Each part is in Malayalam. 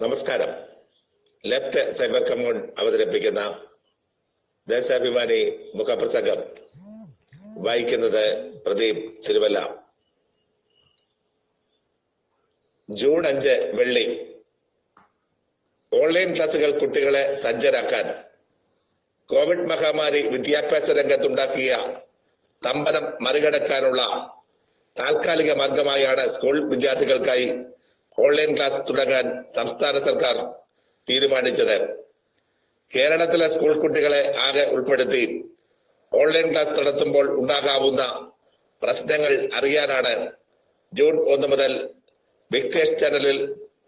നമസ്കാരം. ലെഫ്റ്റ് സൈബർ കമ്മ്യൂൺ അവതരിപ്പിക്കുന്ന ദേശാഭിമാനി മുഖപ്രസംഗം വായിക്കുന്നത് പ്രദീപ് തിരുവല്ല. ജൂൺ അഞ്ച് വെള്ളി. ഓൺലൈൻ ക്ലാസുകൾ കുട്ടികളെ സജ്ജരാക്കാൻ. കോവിഡ് മഹാമാരി വിദ്യാഭ്യാസ രംഗത്തുണ്ടാക്കിയ സ്തംഭനം മറികടക്കാനുള്ള താൽക്കാലിക മാർഗമായാണ് സ്കൂൾ വിദ്യാർത്ഥികൾക്കായി ഓൺലൈൻ ക്ലാസ് തുടങ്ങാൻ സംസ്ഥാന സർക്കാർ തീരുമാനിച്ചത്. കേരളത്തിലെ സ്കൂൾ കുട്ടികളെ ആകെ ഉൾപ്പെടുത്തി ഓൺലൈൻ ക്ലാസ് നടത്തുമ്പോൾ ഉണ്ടാകാവുന്ന പ്രശ്നങ്ങൾ അറിയാനാണ് ജൂൺ ഒന്ന് മുതൽ വിക്ടേഷ് ചാനലിൽ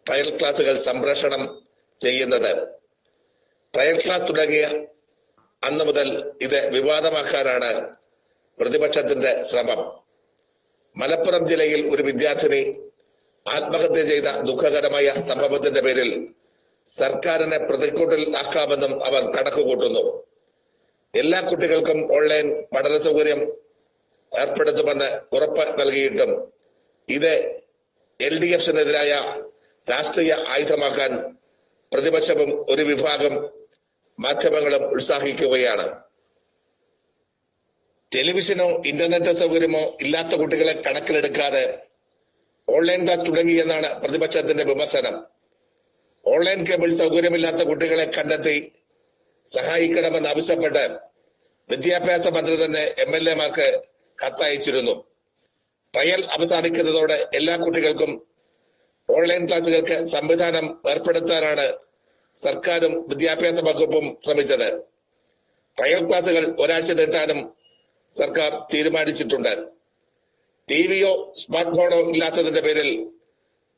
ട്രയൽ ക്ലാസുകൾ സംപ്രേഷണം ചെയ്യുന്നത്. ട്രയൽ ക്ലാസ് തുടങ്ങിയ അന്ന് മുതൽ ഇത് വിവാദമാക്കാനാണ് പ്രതിപക്ഷത്തിന്റെ ശ്രമം. മലപ്പുറം ജില്ലയിൽ ഒരു വിദ്യാർത്ഥിനി ആത്മഹത്യ ചെയ്ത ദുഃഖകരമായ സംഭവത്തിന്റെ പേരിൽ സർക്കാരിനെ പ്രതിക്കൂട്ടിൽ ആക്കാമെന്നും അവർ കണക്കുകൂട്ടുന്നു. എല്ലാ കുട്ടികൾക്കും ഓൺലൈൻ പഠന സൗകര്യം ഏർപ്പെടുത്തുമെന്ന് ഉറപ്പ് നൽകിയിട്ടും ഇത് എൽ ഡി എഫിനെതിരായ രാഷ്ട്രീയ ആയുധമാക്കാൻ പ്രതിപക്ഷവും ഒരു വിഭാഗം മാധ്യമങ്ങളും ഉത്സാഹിക്കുകയാണ്. ടെലിവിഷനോ ഇന്റർനെറ്റ് സൗകര്യമോ ഇല്ലാത്ത കുട്ടികളെ കണക്കിലെടുക്കാതെ ഓൺലൈൻ ക്ലാസ് തുടങ്ങി എന്നാണ് പ്രതിപക്ഷത്തിന്റെ വിമർശനം. ഓൺലൈൻ കേബിൾ സൗകര്യമില്ലാത്ത കുട്ടികളെ കണ്ടെത്തി സഹായിക്കണമെന്ന് ആവശ്യപ്പെട്ട് വിദ്യാഭ്യാസ മന്ത്രി തന്നെ എം എൽ എമാർക്ക് കത്തയച്ചിരുന്നു. ട്രയൽ അവസാനിക്കുന്നതോടെ എല്ലാ കുട്ടികൾക്കും ഓൺലൈൻ ക്ലാസുകൾക്ക് സംവിധാനം ഏർപ്പെടുത്താനാണ് സർക്കാരും വിദ്യാഭ്യാസ വകുപ്പും ശ്രമിച്ചത്. ട്രയൽ ക്ലാസുകൾ ഒരാഴ്ച നീട്ടാനും സർക്കാർ തീരുമാനിച്ചിട്ടുണ്ട്. ടിവിയോ സ്മാർട്ട് ഫോണോ ഇല്ലാത്തതിന്റെ പേരിൽ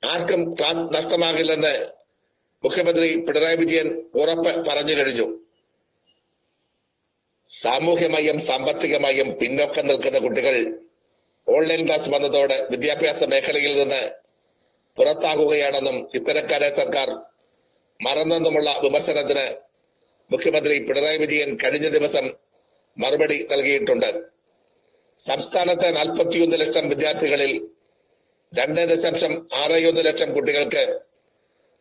ആർക്കും ക്ലാസ് നഷ്ടമാകില്ലെന്ന് മുഖ്യമന്ത്രി പിണറായി വിജയൻ ഉറപ്പ് പറഞ്ഞു കഴിഞ്ഞു. സാമൂഹ്യമായും സാമ്പത്തികമായും പിന്നോക്കം നിൽക്കുന്ന കുട്ടികൾ ഓൺലൈൻ ക്ലാസ് വന്നതോടെ വിദ്യാഭ്യാസ മേഖലയിൽ നിന്ന് പുറത്താകുകയാണെന്നും ഇത്തരക്കാരെ സർക്കാർ മറന്നെന്നുമുള്ള വിമർശനത്തിന് മുഖ്യമന്ത്രി പിണറായി വിജയൻ കഴിഞ്ഞ ദിവസം മറുപടി നൽകിയിട്ടുണ്ട്. സംസ്ഥാനത്തെ നാൽപ്പത്തിയൊന്ന് ലക്ഷം വിദ്യാർത്ഥികളിൽ രണ്ട് ദശാംശം ആറ് ഒന്ന് ലക്ഷം കുട്ടികൾക്ക്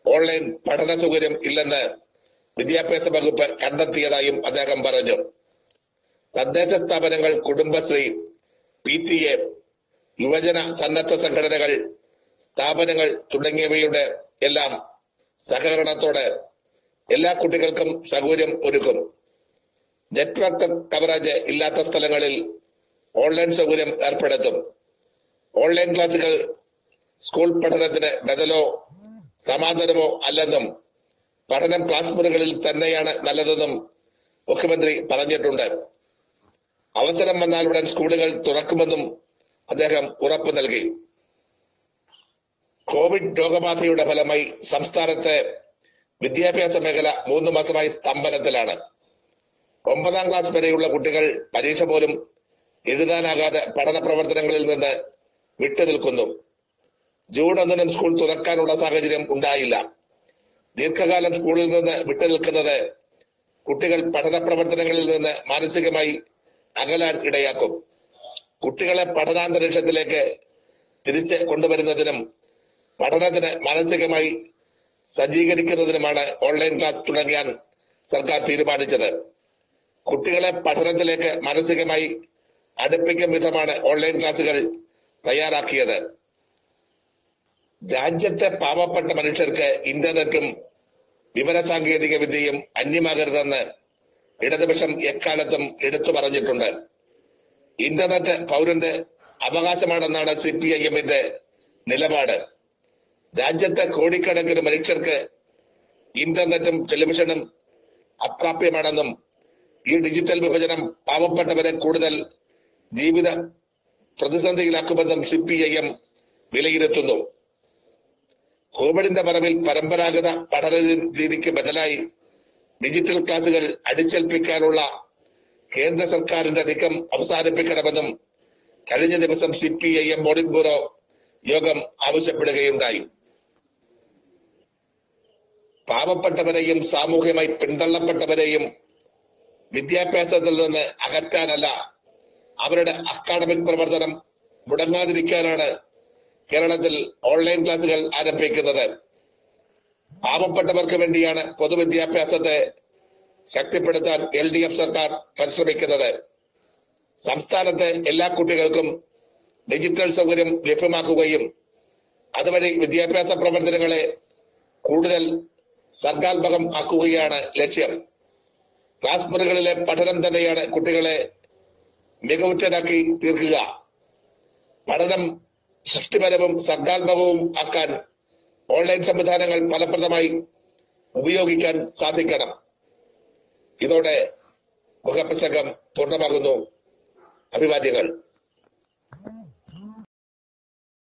ഓൺലൈൻ പഠന സൗകര്യം ഇല്ലെന്ന് വിദ്യാഭ്യാസ വകുപ്പ് കണ്ടെത്തിയതായും അദ്ദേഹം പറഞ്ഞു. തദ്ദേശ സ്ഥാപനങ്ങൾ കുടുംബശ്രീ പി ടി എ യുവജന സന്നദ്ധ സംഘടനകൾ സ്ഥാപനങ്ങൾ തുടങ്ങിയവയുടെ എല്ലാം സഹകരണത്തോടെ എല്ലാ കുട്ടികൾക്കും സൗകര്യം ഒരുക്കും. നെറ്റ്വർക്ക് കവറേജ് ഇല്ലാത്ത സ്ഥലങ്ങളിൽ ഓൺലൈൻ സൗകര്യം ഏർപ്പെടുത്തും. ഓൺലൈൻ ക്ലാസുകൾ സ്കൂൾ പഠനത്തിന് ബദലോ സമാധാനമോ അല്ലെന്നും പഠനം ക്ലാസ് മുറികളിൽ തന്നെയാണ് നല്ലതെന്നും മുഖ്യമന്ത്രി പറഞ്ഞിട്ടുണ്ട്. അവസരം വന്നാൽ ഉടൻ സ്കൂളുകൾ തുറക്കുമെന്നും അദ്ദേഹം ഉറപ്പ് നൽകി. കോവിഡ് രോഗബാധയുടെ ഫലമായി സംസ്ഥാനത്തെ വിദ്യാഭ്യാസ മേഖല മൂന്ന് മാസമായി സ്തംഭനത്തിലാണ്. ഒമ്പതാം ക്ലാസ് വരെയുള്ള കുട്ടികൾ പരീക്ഷ പോലും എഴുതാനാകാതെ പഠന പ്രവർത്തനങ്ങളിൽ നിന്ന് വിട്ടു നിൽക്കുന്നു. ജൂൺ ഒന്നിനും സ്കൂൾ തുറക്കാനുള്ള സാഹചര്യം ഉണ്ടായില്ല. ദീർഘകാലം സ്കൂളിൽ നിന്ന് വിട്ടു നിൽക്കുന്നത് കുട്ടികൾ പഠന പ്രവർത്തനങ്ങളിൽ നിന്ന് മാനസികമായി അകലാൻ ഇടയാക്കും. കുട്ടികളെ പഠനാന്തരീക്ഷത്തിലേക്ക് തിരിച്ച് കൊണ്ടുവരുന്നതിനും പഠനത്തിന് മാനസികമായി സജ്ജീകരിക്കുന്നതിനുമാണ് ഓൺലൈൻ ക്ലാസ് തുടങ്ങിയാൻ സർക്കാർ തീരുമാനിച്ചത്. കുട്ടികളെ പഠനത്തിലേക്ക് മാനസികമായി അടുപ്പിക്കും വിധമാണ് ഓൺലൈൻ ക്ലാസുകൾ തയ്യാറാക്കിയത്. രാജ്യത്തെ പാവപ്പെട്ട മനുഷ്യർക്ക് ഇന്റർനെറ്റും വിവര സാങ്കേതിക വിദ്യയും അന്യമാകരുതെന്ന് ഇടതുപക്ഷം എക്കാലത്തും എടുത്തു പറഞ്ഞിട്ടുണ്ട്. ഇന്റർനെറ്റ് പൗരന്റെ അവകാശമാണെന്നാണ് സി പി ഐ എമ്മിന്റെ നിലപാട്. രാജ്യത്തെ കോടിക്കണക്കിന് മനുഷ്യർക്ക് ഇന്റർനെറ്റും ടെലിവിഷനും അപ്രാപ്യമാണെന്നും ഈ ഡിജിറ്റൽ വിഭജനം പാവപ്പെട്ടവരെ കൂടുതൽ ജീവിത പ്രതിസന്ധിയിലാക്കുമെന്നും സി പി ഐ എം വിലയിരുത്തുന്നു. കോവിഡിന്റെ മറവിൽ പരമ്പരാഗത പഠന രീതിക്ക് ബദലായി ഡിജിറ്റൽ ക്ലാസുകൾ അടിച്ചേൽപ്പിക്കാനുള്ള കേന്ദ്ര സർക്കാരിന്റെ നീക്കം അവസാനിപ്പിക്കണമെന്നും കഴിഞ്ഞ ദിവസം സി പി ഐ എം മോഡിംഗ് ബ്യൂറോ യോഗം ആവശ്യപ്പെടുകയുണ്ടായി. പാവപ്പെട്ടവരെയും സാമൂഹ്യമായി പിന്തള്ളപ്പെട്ടവരെയും വിദ്യാഭ്യാസത്തിൽ നിന്ന് അകറ്റാനല്ല അവരുടെ അക്കാഡമിക് പ്രവർത്തനം മുടങ്ങാതിരിക്കാനാണ് കേരളത്തിൽ ഓൺലൈൻ ക്ലാസുകൾ ആരംഭിക്കുന്നത്. പാവപ്പെട്ടവർക്ക് വേണ്ടിയാണ് പൊതുവിദ്യാഭ്യാസത്തെ ശക്തിപ്പെടുത്താൻ എൽ ഡി എഫ് സർക്കാർ പരിശ്രമിക്കുന്നത്. സംസ്ഥാനത്തെ എല്ലാ കുട്ടികൾക്കും ഡിജിറ്റൽ സൗകര്യം ലഭ്യമാക്കുകയും അതുവഴി വിദ്യാഭ്യാസ പ്രവർത്തനങ്ങളെ കൂടുതൽ സർഗാത്മകം ആക്കുകയാണ് ലക്ഷ്യം. ക്ലാസ് മുറികളിലെ പഠനം തന്നെയാണ് കുട്ടികളെ മികവുറ്റരാക്കി തീർക്കുക. പഠനം സൃഷ്ടിപരവും സർഗാത്മകവും ആക്കാൻ ഓൺലൈൻ സംവിധാനങ്ങൾ ഫലപ്രദമായി ഉപയോഗിക്കാൻ സാധിക്കണം. ഇതോടെ മുഖപ്രസംഗം പൂർണമാകുന്നു. അഭിവാദ്യങ്ങൾ.